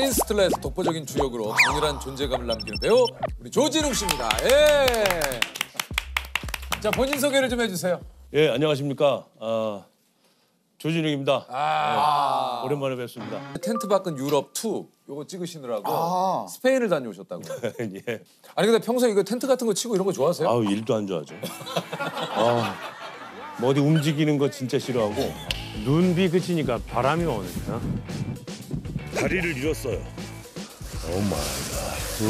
인스틀라에서 독보적인 주역으로 강렬한 존재감을 남기는 배우 우리 조진웅 씨입니다. 예. 자 본인 소개를 좀 해주세요. 예, 안녕하십니까. 아, 조진웅입니다. 아. 예, 오랜만에 뵙습니다. 텐트 밖은 유럽 2 요거 찍으시느라고 스페인을 다녀오셨다고. 예. 아니 근데 평소에 이거 텐트 같은 거 치고 이런 거 좋아하세요? 아우, 일도 안 좋아하죠. 아, 뭐 어디 움직이는 거 진짜 싫어하고. 눈비 그치니까 바람이 오네. 어? 다리를 잃었어요. Oh my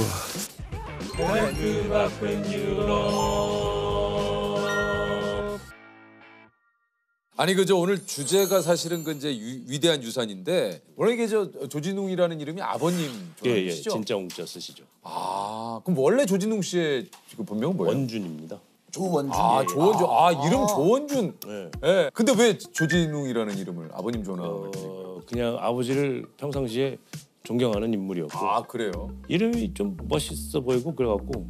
아니 그저 오늘 주제가 사실은 그 이제 유- 위대한 유산인데 원래 이게 저 조진웅이라는 이름이 아버님 예, 예, 좋아하시죠? 진짜 웅자 쓰시죠. 아 그럼 원래 조진웅 씨의 그 본명은 뭐예요? 원준입니다. 조원준. 아 조원준 아 이름 조원준. 예. 예. 근데 왜 조진웅이라는 이름을 아버님 전화를? 어, 그냥 아버지를 평상시에 존경하는 인물이었고 아 그래요. 이름이 좀 멋있어 보이고 그래갖고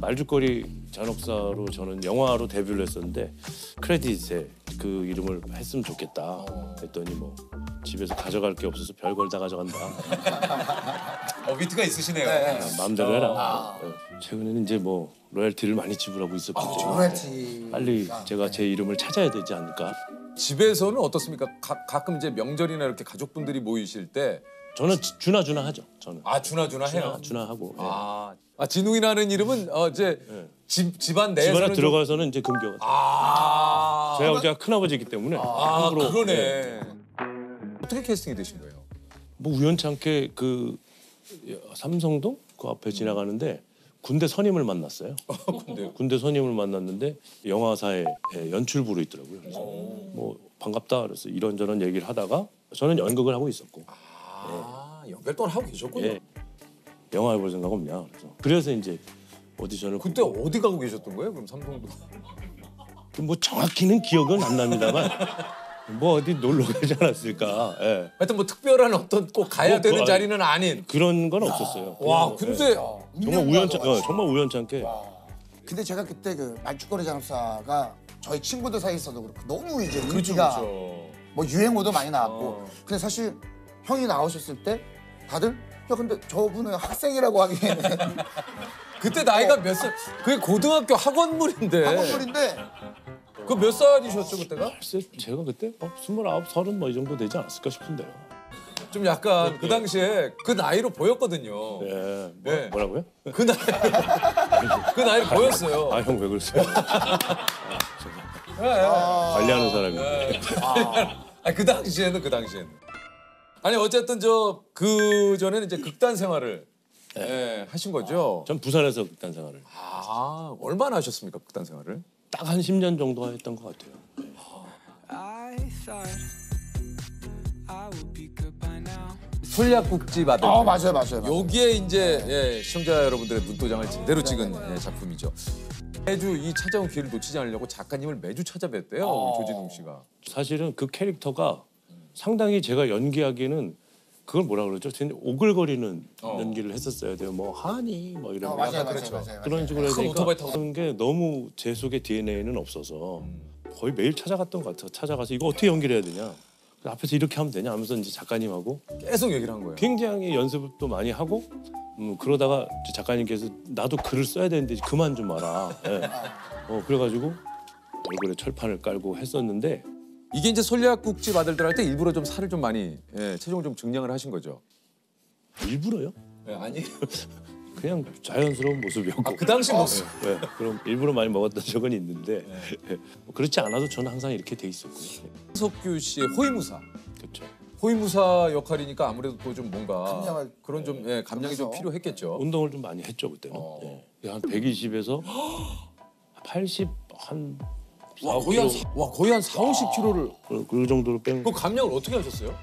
말죽거리 잔혹사로 저는 영화로 데뷔를 했었는데 크레딧에 그 이름을 했으면 좋겠다 했더니 뭐 집에서 가져갈 게 없어서 별걸 다 가져간다 어 위트가 있으시네요. 네. 아, 마음대로 해라 어, 최근에는 이제 뭐 로열티를 많이 지불하고 있었거든요 로열티. 빨리 제가 제 이름을 찾아야 되지 않을까 집에서는 어떻습니까? 가, 가끔 이제 명절이나 이렇게 가족분들이 모이실 때아 저는 지- 준하 준하 하죠 저는 주나 주나 해요. 준하 하고 예. 아, 아 진웅이라는 이름은 어 이제 집 집안 집 내에서는 안에 좀- 들어가서는 이제 금기어가 아, 제가 제가 큰 아버지이기 때문에 아 함부로, 그러네. 예. 어떻게 캐스팅이 되신 거예요? 뭐 우연찮게 그 삼성동 그 앞에 지나가는데 군대 선임을 만났어요. 근데 군대 선임을 만났는데 영화사에 예, 연출부로 있더라고요. 반갑다 그래서 이런저런 얘기를 하다가 저는 연극을 하고 있었고 아 연결동을 하고 계셨군요. 예, 영화 해볼 생각 없냐 그래서 그래서 이제 오디션을 그때 어디 가고 계셨던 거예요? 그럼 삼성도 뭐 정확히는 기억은 안 납니다만 뭐 어디 놀러 가지 않았을까 예. 하여튼 뭐 특별한 어떤 꼭 가야 뭐, 되는 그, 자리는 아닌. 그런 건 없었어요. 와 그냥, 근데 예, 정말 우연찮 어, 정말 우연찮게 근데 제가 그때 그 말죽거리 장사가 저희 친구들 사이에서도 그렇고 너무 이제 그렇죠 인기가 그렇죠. 뭐 유행어도 많이 나왔고 어. 근데 사실 형이 나오셨을 때 다들 야 근데 저분은 학생이라고 하기에는 그때 나이가 몇 살? 그게 고등학교 학원물인데. 학원물인데 그 몇 살이셨죠 그때가? 글쎄 제가 그때 뭐 스물아홉 서른 뭐 이 정도 되지 않았을까 싶은데요. 좀 약간 그 당시에 그 나이로 보였거든요. 예. 뭐, 네. 뭐라고요? 그 나이 그 나이로 보였어요. 아 형 왜 그러세요? 예, 예. 관리하는 사람인데. 아니 그 당시에는 그 당시에는 아니 어쨌든 저 그 전에는 이제 극단 생활을 예, 하신 거죠. 전 부산에서 극단 생활을 아 얼마나 하셨습니까 극단 생활을? 딱 한 10년 정도 했던 것 같아요. I thought 솔약국집 아들. 아 맞아요 맞아요, 맞아요. 여기에 이제 예, 시청자 여러분들의 눈도장을 제대로 찍은 예, 작품이죠. 매주 이 찾아온 기회를 놓치지 않으려고 작가님을 매주 찾아뵀대요 우리 조진웅 씨가. 사실은 그 캐릭터가 상당히 제가 연기하기에는 그걸 뭐라 그러죠? 오글거리는 어. 연기를 했었어야 돼요. 뭐 하니 뭐 이런 어, 거. 맞아요 맞아요 그렇죠. 맞아요 그런 식으로 큰 오토바이 타고. 그런 게 너무 제 속에 DNA는 없어서 음. 거의 매일 찾아갔던 것 같아요. 찾아가서 이거 어떻게 연기를 해야 되냐? 그래서 앞에서 이렇게 하면 되냐 하면서 이제 작가님하고 계속 얘기를 한 거예요. 굉장히 연습도 많이 하고 음, 그러다가 이제 작가님께서 나도 글을 써야 되는데 그만 좀 와라. 예. 어 그래가지고 얼굴에 철판을 깔고 했었는데 이게 이제 솔약국집 아들들 할 때 일부러 좀 살을 좀 많이 예, 체중을 좀 증량을 하신 거죠. 일부러요? 예, 아니. 그냥 자연스러운 모습이었고. 아, 그 당시 모습. 예, 그럼 일부러 많이 먹었던 적은 있는데 예, 뭐 그렇지 않아도 저는 항상 이렇게 돼 있었고요. 석규 씨의 호위무사. 그렇죠. 호위무사 역할이니까 아무래도 또 좀 뭔가 감량을- 그런 좀 예, 감량이 좀 그래서. 필요했겠죠. 운동을 좀 많이 했죠 그때는. 어. 예. 한 120에서 80한 와 거의 한 사- 와 거의 한 4, 50kg를 그, 그 정도로 뺀. 그 감량을 어떻게 하셨어요?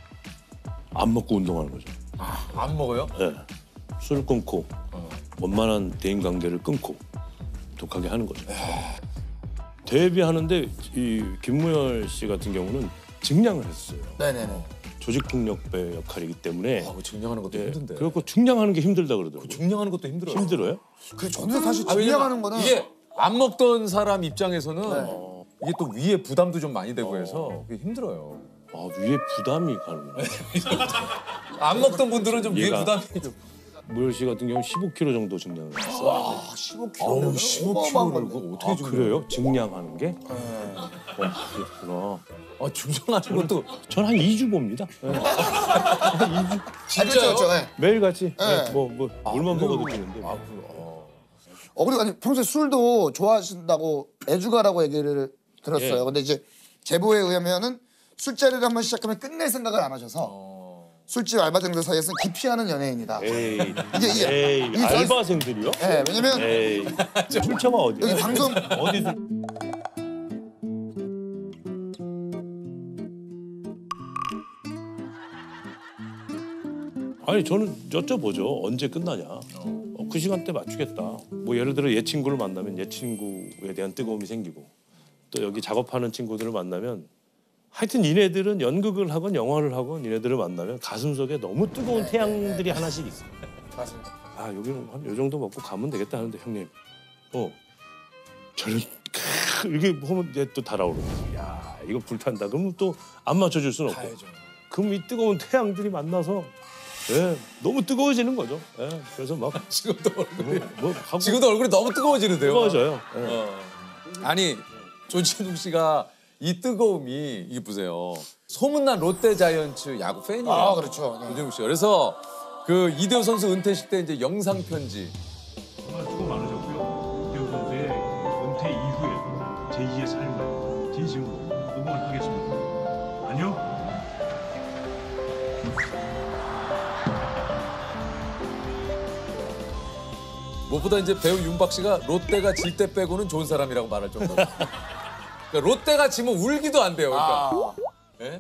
안 먹고 운동하는 거죠. 안 먹어요? 예. 술 끊고 어. 원만한 대인 관계를 끊고 독하게 하는 거죠. 데뷔하는데 이 김무열 씨 같은 경우는 증량을 했어요. 네네네 조직 폭력배 역할이기 때문에 아, 그 증량하는 것도 예, 힘든데. 그리고 증량하는 게 힘들다 그러더라고요. 증량하는 것도 힘들어요. 힘들어요? 그 저도 사실 아, 증량하는 거는 이게 안 먹던 사람 입장에서는 이게 또 위에 부담도 좀 많이 되고 해서 그게 힘들어요. 아 위에 부담이 가는구나. 안 먹던 분들은 좀 위에 얘가- 부담이 좀. 무열 씨 같은 경우 15kg 정도 증량을 했어요. 와 15kg. 어우 15kg를 그거 어떻게 아좀 그래요? 증량하는 게? 어 그렇구나. 아 중량하는 것도 전한 2주 봅니다. 예. 아, 그렇죠. 예. 매일 같이 네. 뭐뭐 물만 먹어도 되는데. 아, 그, 어. 어 그리고 아니 평소에 술도 좋아하신다고 애주가라고 얘기를 들었어요. 예. 근데 이제 제보에 의하면은 술자리를 한번 시작하면 끝낼 생각을 안 하셔서 어. 술집 알바생들 사이에서는 기피하는 연예인이다. 에이, 이게 이게 에이 이 선- 알바생들이요? 예, 왜냐면 에이, 출처가 어디? 여기 방송 어디서? 아니 저는 여쭤보죠 언제 끝나냐 어, 그 시간대 맞추겠다 뭐 예를 들어 얘 친구를 만나면 얘 친구에 대한 뜨거움이 생기고 또 여기 작업하는 친구들을 만나면 하여튼 이네들은 연극을 하건 영화를 하건 이네들을 만나면 가슴 속에 너무 뜨거운 태양들이 하나씩 있어 맞습니다. 아 여기는 한 요 정도 먹고 가면 되겠다 하는데 형님 어 저는 크, 이렇게 보면 이제 또 달아오르고 야 이거 불탄다 그러면 또 안 맞춰줄 수는 없고 가야죠. 그럼 이 뜨거운 태양들이 만나서 예, 너무 뜨거워지는 거죠 예, 그래서 막 지금도 얼굴이 뭐, 뭐 하고 지금도 얼굴이 너무 뜨거워지는데요. 뜨거워져요 예. 어. 아니 조진웅 씨가 이 뜨거움이 이게 보세요. 소문난 롯데 자이언츠 야구 팬이에요. 아 그렇죠. 네. 조진웅 씨. 그래서 그 이대호 선수 은퇴식 때 이제 영상 편지. 정말 수고 많으셨고요. 이대호 선수의 은퇴 이후에 제2의 삶을 진심으로 응원하겠습니다. 안녕. 무엇보다 이제 배우 윤박 씨가 롯데가 질 때 빼고는 좋은 사람이라고 말할 정도로. 그러니까 롯데가 지면 울기도 안 돼요. 그러니까. 아, 예?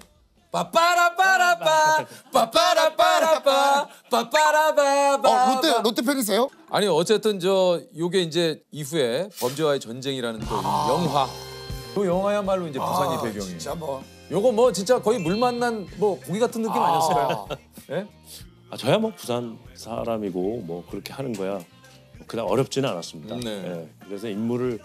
빠빠라빠라빠 빠빠라빠라빠 빠빠라바바 어 롯데 롯데 팬이세요? 아니 어쨌든 저 요게 이제 이후에 범죄와의 전쟁이라는 또이 영화 그 영화야말로 이제 부산이 아, 배경이에요. 진짜 뭐. 요거 뭐 진짜 거의 물 만난 뭐 고기 같은 느낌 아. 니었을까요 예? 아 저야 뭐 부산 사람이고 뭐 그렇게 하는 거야 그냥 어렵지는 않았습니다 네. 예, 그래서 인물을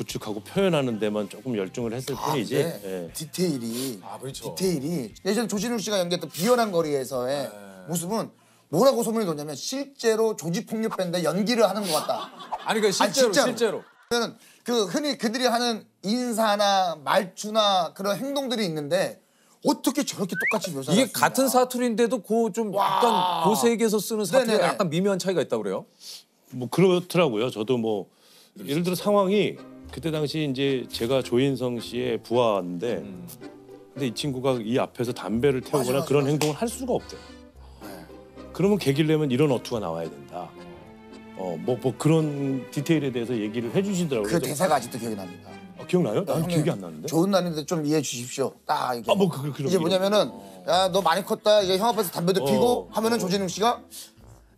구축하고 표현하는 데만 조금 열중을 했을 뿐이지 네. 예. 디테일이 아, 그렇죠. 디테일이 예전 조진웅 씨가 연기했던 비열한 거리에서의 네. 모습은 뭐라고 소문이 돌냐면 실제로 조직폭력 밴드 연기를 하는 것 같다. 아니 그 실제로 진짜로. 실제로 그러면 그 흔히 그들이 하는 인사나 말투나 그런 행동들이 있는데 어떻게 저렇게 똑같이 묘사를 이게 같은. 사투리인데도 그 좀 약간 그 세계에서 쓰는 사투리가 네네네. 약간 미묘한 차이가 있다고 그래요? 뭐 그렇더라고요. 저도 뭐 예를 들어 상황이 그때 당시 이제 제가 조인성 씨의 부하인데 근데 이 친구가 이 앞에서 담배를 태우거나 맞아, 맞아, 그런 맞아. 행동을 할 수가 없대요. 네. 그러면 계기를 내면 이런 어투가 나와야 된다. 어 뭐 뭐 그런 디테일에 대해서 얘기를 해주시더라고요. 그 그래서 대사가 아직도 기억이 납니다. 아, 기억나요? 난 형님, 기억이 안 나는데. 좋은 날인데 좀 이해해 주십시오. 딱 이게. 아, 뭐 그- 그런 이제 이런- 뭐냐면은 야 너 많이 컸다. 이제 형 앞에서 담배도 어. 피고 하면은 조진웅 씨가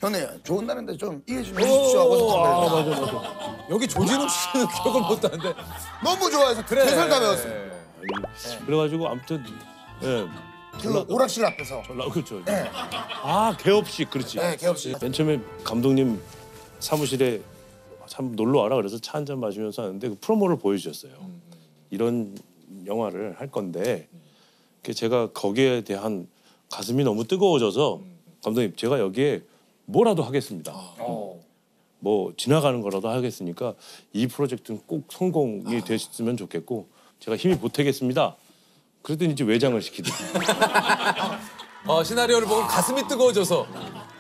형님 좋은 날인데 좀 이해해 좀 해주십시오 하고서 아 담배를 맞아 맞아. 여기 조진웅 씨는 기억을 못하는데 너무 좋아해서 대사를 다 외웠어요. 아니, 그래가지고 아무튼 예. 그 오락실 앞에서. 전라 그렇죠. 네. 아 개업식 그렇지. 네, 개업식. 맨 처음에 감독님 사무실에 참 놀러 와라 그래서 차 한 잔 마시면서 하는데 그 프로모를 보여주셨어요. 이런 영화를 할 건데 그 제가 거기에 대한 가슴이 너무 뜨거워져서 감독님 제가 여기에 뭐라도 하겠습니다. 뭐 지나가는 거라도 하겠으니까 이 프로젝트는 꼭 성공이 됐으면 좋겠고 제가 힘이 보태겠습니다. 그랬더니 이제 외장을 시키더라고요. 어, 시나리오를 보고 가슴이 뜨거워져서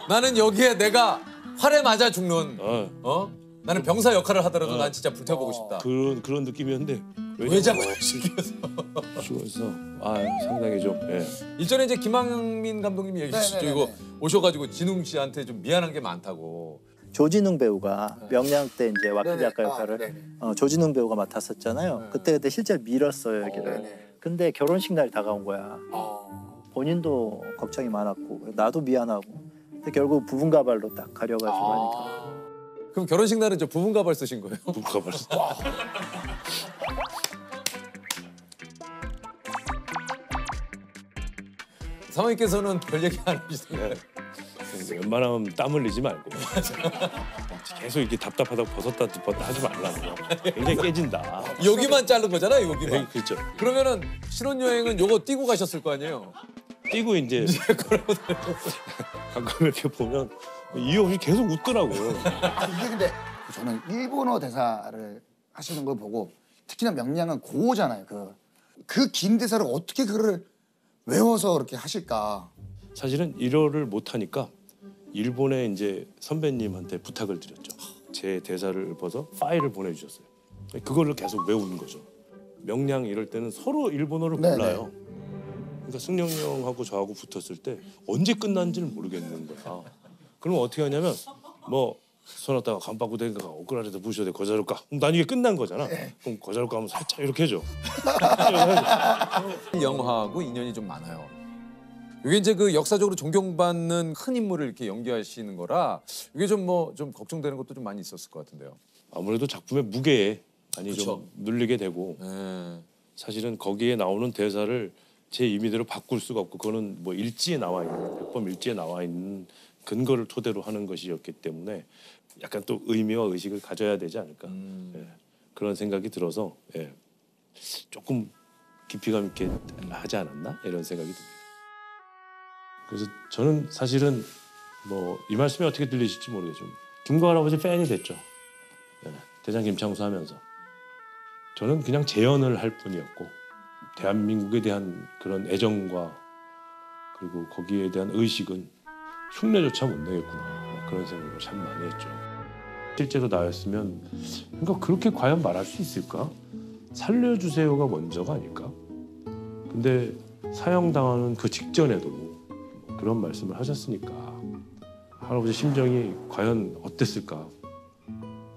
나는 여기에 내가 활에 맞아 죽는 어, 어? 나는 병사 역할을 하더라도 난 진짜 불태워보고 싶다. 그런 그런 느낌이었는데 외장을 시켜서. 그래서 아 상당히 좀 예. 일전에 이제 김학민 감독님이 얘기하셨죠. 네네네네. 이거 오셔가지고 진웅 씨한테 좀 미안한 게 많다고. 조진웅 배우가 명량 때 이제 와키. 작가 아, 역할을. 어, 조진웅 배우가 맡았었잖아요. 그때 그때 실제로 밀었어요 여기를. 네네. 근데 결혼식 날이 다가온 거야. 어. 본인도 걱정이 많았고 나도 미안하고. 근데 결국 부분 가발로 딱 가려가지고 하니까. 그럼 결혼식 날은 저 부분 가발 쓰신 거예요? 누가 벌써 사모님께서는 별 얘기 안 하시던가요? 웬만하면 땀 흘리지 말고 계속 이렇게 답답하다고 벗었다 덮었다 하지 말라는 거. 굉장히 깨진다. 여기만 자른 거잖아요, 여기만. 네, 그렇죠. 그러면은 신혼여행은 요거 띄고 가셨을 거 아니에요? 뛰고 이제 가끔 이렇게 보면 이유 없이 계속 웃더라고요. 아, 이게 근데 저는 일본어 대사를 하시는 걸 보고 특히나 명량은 고어잖아요. 그 그 긴 대사를 어떻게 그거를 외워서 그렇게 하실까? 사실은 일어를 못 하니까 일본에 이제 선배님한테 부탁을 드렸죠. 제 대사를 벗어 파일을 보내주셨어요. 그거를 계속 외우는 거죠. 명량 이럴 때는 서로 일본어를 네네. 몰라요. 그러니까 승룡이 형하고 저하고 붙었을 때 언제 끝난지를 모르겠는 거야. 그럼 어떻게 하냐면 뭐 대가 오그라져서 부셔야 돼 거자를까? 그럼 난 이게 끝난 거잖아. 그럼 거자를까 하면 살짝 이렇게 해줘. 영화하고 인연이 좀 많아요. 이게 이제 그 역사적으로 존경받는 큰 인물을 이렇게 연기하시는 거라 이게 좀 뭐 좀 걱정되는 것도 좀 많이 있었을 것 같은데요. 아무래도 작품의 무게에 많이 그쵸. 좀 눌리게 되고 예. 사실은 거기에 나오는 대사를 제 임의대로 바꿀 수가 없고 그거는 뭐 일지에 나와 있는 백범 일지에 나와 있는 근거를 토대로 하는 것이었기 때문에 약간 또 의미와 의식을 가져야 되지 않을까. 음. 예, 그런 생각이 들어서 예, 조금 깊이감 있게 하지 않았나? 이런 생각이 듭니다. 그래서 저는 사실은 뭐 이 말씀이 어떻게 들리실지 모르겠지만 김구 할아버지 팬이 됐죠. 예, 대장 김창수 하면서. 저는 그냥 재연을 할 뿐이었고 대한민국에 대한 그런 애정과 그리고 거기에 대한 의식은 흉내조차 못 내겠구나 뭐 그런 생각을 참 많이 했죠. 실제로 나였으면 그러니까 그렇게 과연 말할 수 있을까? 살려주세요가 먼저가 아닐까? 근데 사형당하는 그 직전에도 뭐 그런 말씀을 하셨으니까 할아버지 심정이 과연 어땠을까?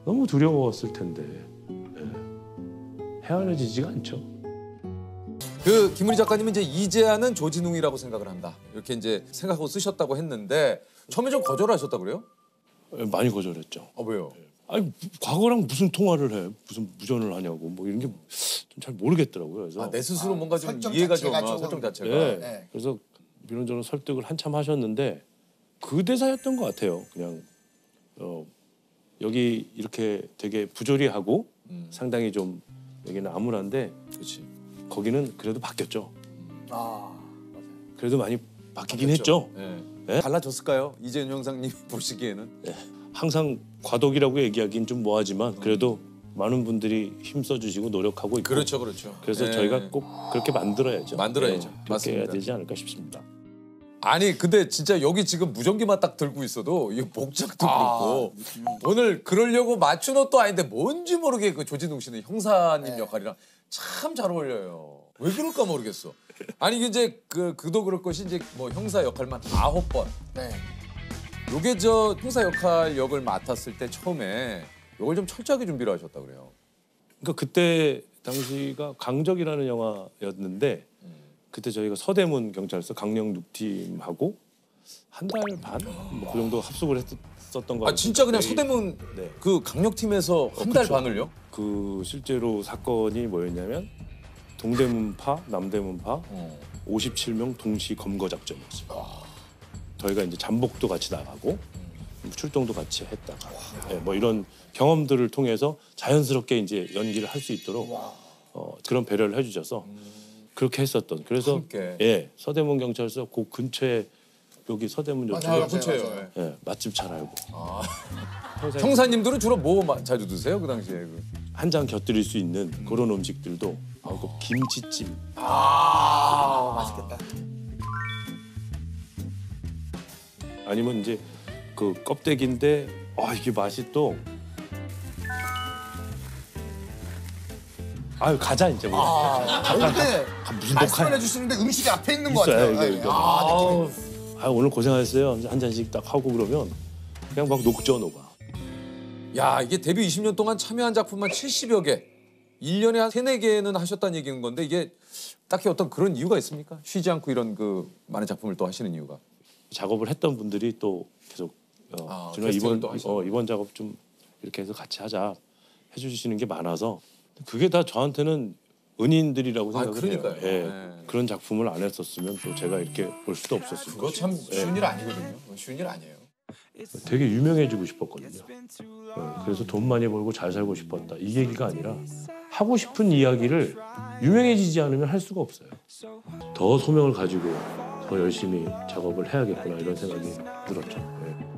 너무 두려웠을 텐데 예. 헤아려지지가 않죠. 그 김은희 작가님은 이제 이제아는 조진웅이라고 생각을 한다. 이렇게 이제 생각하고 쓰셨다고 했는데 처음에 좀 거절하셨다 그래요? 예, 많이 거절했죠. 아 왜요? 아니 과거랑 무슨 통화를 해? 무슨 무전을 하냐고 뭐 이런 게좀잘 모르겠더라고요. 그래서 아, 내 스스로 뭔가 좀 설정 이해가 좀 자체가 아, 설정 자체가. 예. 네. 그래서 이런저런 설득을 한참 하셨는데 그 대사였던 것 같아요. 그냥 어, 여기 이렇게 되게 부조리하고 음. 상당히 좀 여기는 암울한데 그렇지. 거기는 그래도 바뀌었죠. 아 그래도 많이 바뀌긴 했죠. 예. 예? 달라졌을까요? 이재현 형상님 보시기에는? 항상 과도기라고 얘기하기는 좀 뭐하지만 그래도 많은 분들이 힘써 주시고 노력하고 있고 그렇죠, 그렇죠. 그래서 예. 저희가 꼭 그렇게 만들어야죠. 만들어야죠. 네, 그렇게 맞습니다. 해야 되지 않을까 싶습니다. 아니 근데 진짜 여기 지금 무전기만 딱 들고 있어도 이 복장도 아, 그렇고 오늘 그러려고 맞춘 옷도 아닌데 뭔지 모르게 그 조진웅 씨는 형사님 네. 역할이랑 참 잘 어울려요. 왜 그럴까 모르겠어. 아니 이제 그 그도 그럴 것이 이제 뭐 형사 역할만 아홉 번. 네. 요게 저 형사 역할 역을 맡았을 때 처음에 요걸 좀 철저하게 준비를 하셨다 그래요. 그러니까 그때 당시가 강적이라는 영화였는데 그때 저희가 서대문 경찰서 강령 6팀하고 한 달 반 뭐 그 정도 합숙을 했었던 거 아 진짜 그냥. 서대문 네. 그 강력팀에서 한 달 그쵸. 반을요? 그 실제로 사건이 뭐였냐면 동대문파, 남대문파 어. 57명 동시 검거 작전이었어요. 저희가 이제 잠복도 같이 나가고 출동도 같이 했다가 예, 뭐 이런 경험들을 통해서 자연스럽게 이제 연기를 할 수 있도록 어, 그런 배려를 해주셔서 그렇게 했었던 그래서 함께. 예 서대문 경찰서 그 근처에 여기 서대문 요쪽에 맞아요. 그렇죠. 예, 맛집 잘 알고 형사님들은 주로 뭐 마- 자주 드세요 그 당시에? 그? 한 장 곁들일 수 있는 그런 음식들도 하고 김치찜 아 맛있겠다. 아니면 이제 그 껍데기인데 아 이게 맛이 또 아유 가자 이제 뭐 아 근데 아, 무슨 말씀을 녹화 해주시는데 음식이 앞에 있는 것 있어요, 같아요. 이거, 이거. 아 느낌이. 아 오늘 고생하셨어요 한 잔씩 딱 하고 그러면 그냥 막 녹죠 녹아 야 이게 데뷔 20년 동안 참여한 작품만 70여 개. 1년에 한 3, 4개는 하셨다는 얘기인 건데 이게 딱히 어떤 그런 이유가 있습니까? 쉬지 않고 이런 그 많은 작품을 또 하시는 이유가. 작업을 했던 분들이 또 계속 어, 아, 정말 이번. 어, 이번 작업 좀 이렇게 해서 같이 하자 해주시는 게 많아서 그게 다 저한테는 은인들이라고 아, 생각을 그러니까요. 해요. 예. 네. 그런 작품을 안 했었으면 또 제가 이렇게 볼 수도 없었을 그거 거죠. 참 예. 쉬운 일 아니거든요. 쉬운 일 아니에요. 되게 유명해지고 싶었거든요. 어, 그래서 돈 많이 벌고 잘 살고 싶었다. 이 얘기가 아니라 하고 싶은 이야기를 유명해지지 않으면 할 수가 없어요. 더 소명을 가지고 더 열심히 작업을 해야겠구나 이런 생각이 들었죠. 예.